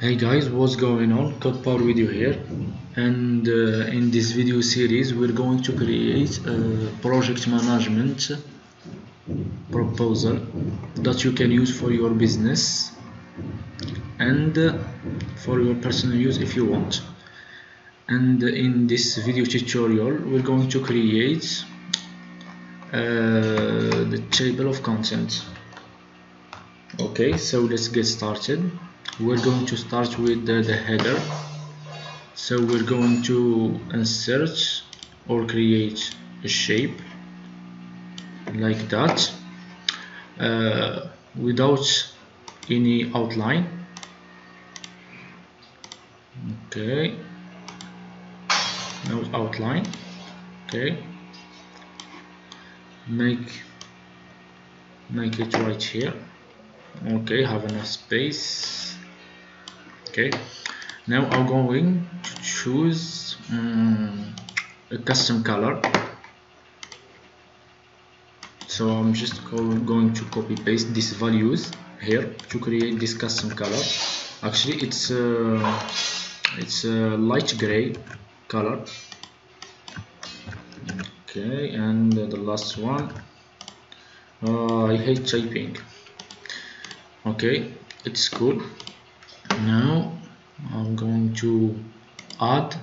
Hey guys, what's going on? CodePower Video here, and uh, in this video series, we're going to create a project management proposal that you can use for your business and uh, for your personal use if you want. And in this video tutorial, we're going to create uh, the table of contents. Okay, so let's get started we're going to start with the, the, header. So we're going to insert or create a shape like that uh, without any outline. Okay. No outline. Okay. Make make it right here. Okay have enough space okay. Now I'm going to choose um, a custom color. So I'm just going to copy paste these values here to create this custom color. Actually it's it's a light gray color. Okay and the last one. Uh, I hate typing. Okay it's cool to add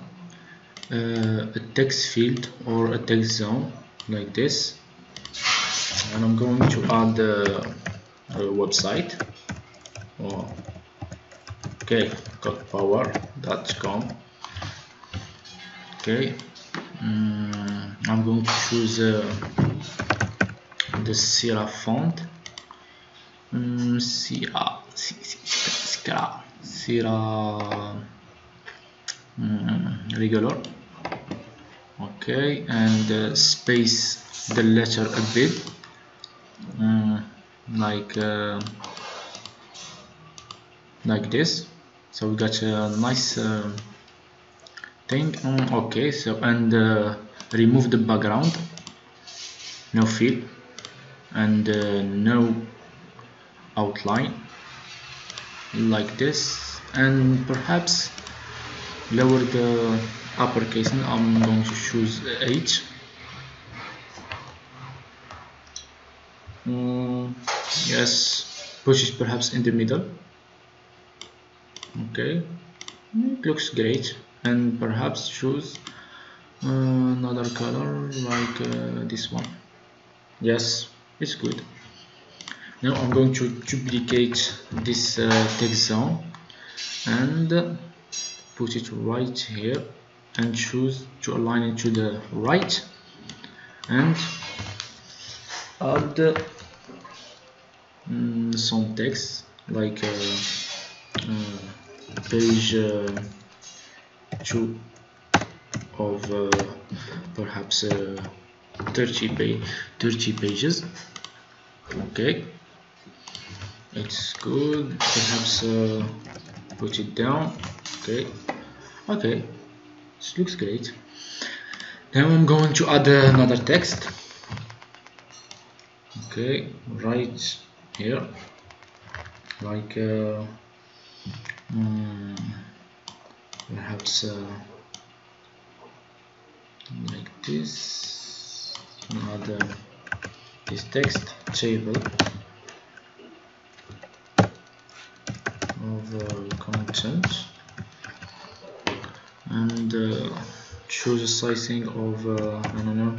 uh, a text field or a text zone like this. And I'm going to add a website. Oh, okay codepower.com okay um, I'm going to choose uh, the serif font. Um, Sierra, Sierra sera mm, regular okay and uh, space the letter a bit. Mm, like uh, like this. So we got a nice uh, thing. Mm, okay so and uh, remove the background. No fill. And uh, no outline. Like this. And perhaps lower the uppercase I'm going to choose H mm, yes push it perhaps in the middle. Okay it looks great. And perhaps choose uh, another color like uh, this one. Yes it's good. Now I'm going to duplicate this uh, text zone. And put it right here and choose to align it to the right. And add um, some text like uh, uh, page uh, 2 of uh, perhaps uh, 30, pa 30 pages. Okay. It's good. Perhaps uh, put it down. Okay. Okay. This looks great. Now I'm going to add another text. Okay. Right here. Like uh, um, perhaps uh, like this. Another this text table of content and uh, choose a sizing of uh, I don't know.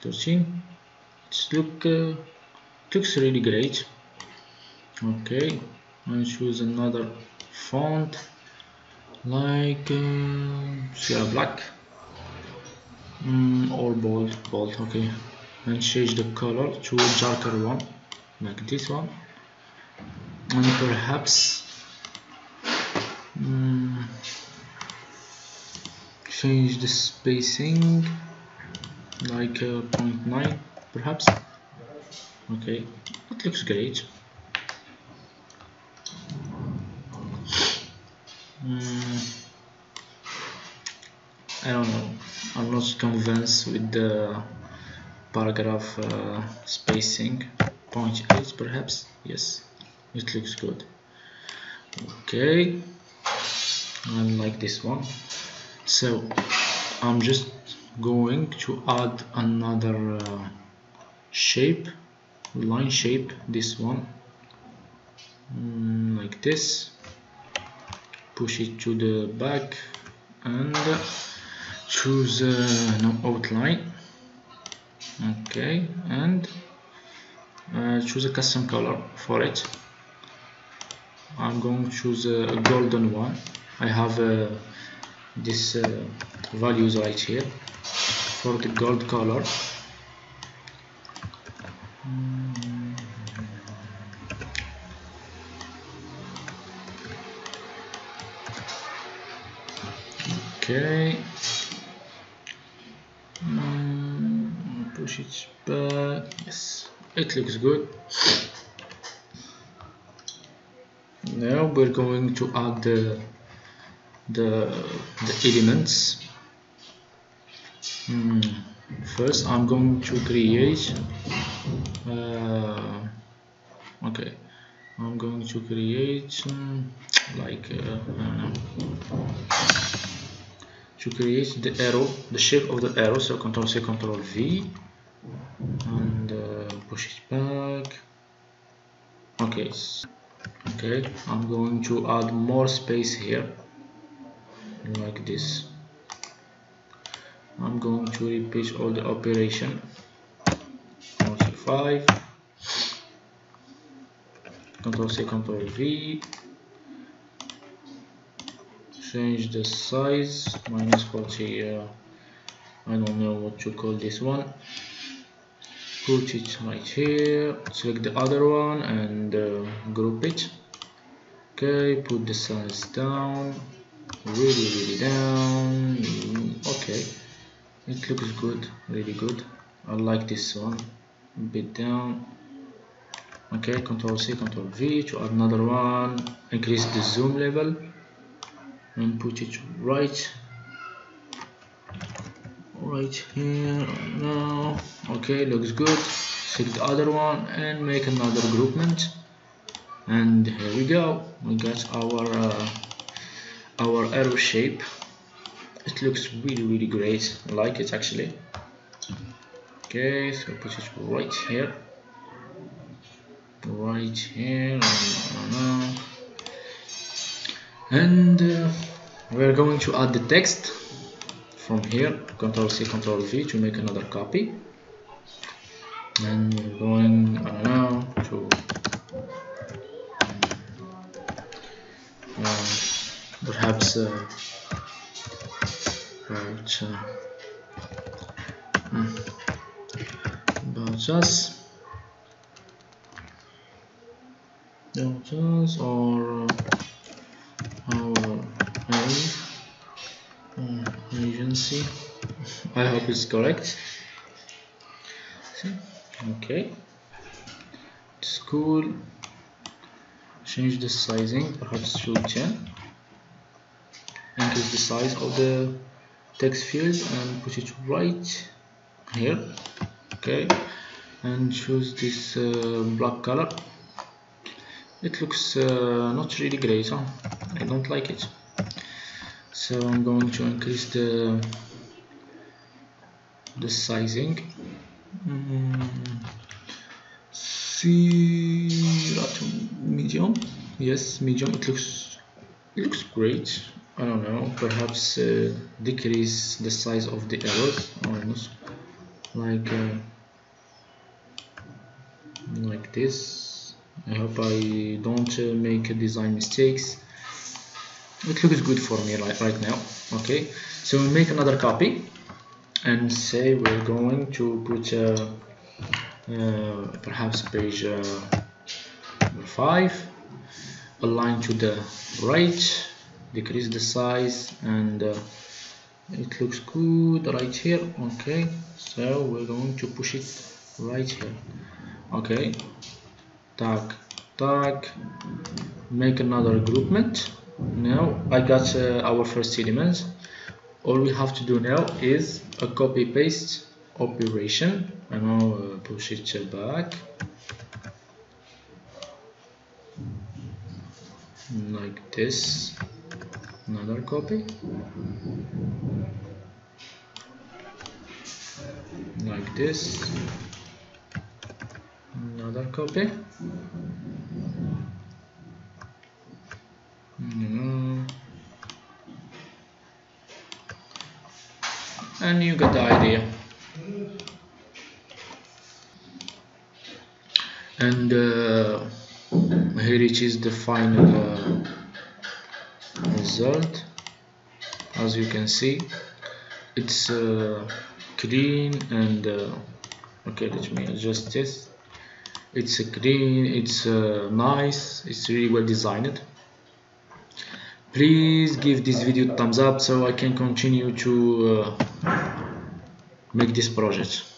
13 it's look uh, it looks really great. Okay and choose another font like uh, Sierra Black. Mm, or bold bold okay. And change the color to a darker one like this one. And perhaps um, change the spacing like uh, 0.9 perhaps? Okay it looks great. Um, I don't know. I'm not convinced with the paragraph uh, spacing. 0.8 perhaps? Yes it looks good. Okay I like this one so I'm just going to add another uh, shape line shape this one mm, like this. Push it to the back and choose uh, no outline. Okay and uh, choose a custom color for it. I'm going to choose a golden one. I have uh, this uh, values right here for the gold color. Okay. Mm, push it back. Yes it looks good. Now we're going to add the the, the elements. Mm, first I'm going to create uh, okay. I'm going to create um, like uh, to create the arrow the shape of the arrow so control C control V and uh, push it back. Okay okay. I'm going to add more space here like this. I'm going to repeat all the operation. Control 5 Control C Control V. Change the size minus 40 uh, I don't know what to call this one. Put it right here select the other one and uh, group it. Okay put the size down really really down. Okay. It looks good really good. I like this one. A bit down. Okay control C control V to add another one. Increase the zoom level. And put it right. Right here now. Okay looks good. Select the other one and make another groupment. And here we go. We got our uh, our arrow shape. It looks really really great. I like it actually. Okay so put it right here. Right here and uh, we're going to add the text from here. Control C control V to make another copy. And we're going don't to uh, perhaps uh, about uh, hmm, about us. About us or our agency. I hope it's correct. Okay. School. Change the sizing. Perhaps to 10 increase the size of the text field and put it right here okay and choose this uh, black color. It looks uh, not really great huh? I don't like it. So I'm going to increase the the sizing. Mm, medium? Yes medium. It looks it looks great I don't know perhaps uh, decrease the size of the arrows almost like uh, like this. I hope I don't uh, make design mistakes. It looks good for me like right now okay. So we make another copy and say we're going to put uh, uh, perhaps page uh, 5 align to the right decrease the size and uh, it looks good right here. Okay so we're going to push it right here. Okay tag tag make another groupment. Now I got uh, our first element all we have to do now is a copy paste operation. And now uh, push it back. Like this another copy? Like this. Another copy. Mm. and you get the idea. And uh, here it is the final uh, result. As you can see it's uh, clean and uh, okay let me adjust this. It's clean it's uh, nice. It's really well designed. Please give this video thumbs up so I can continue to uh, make this project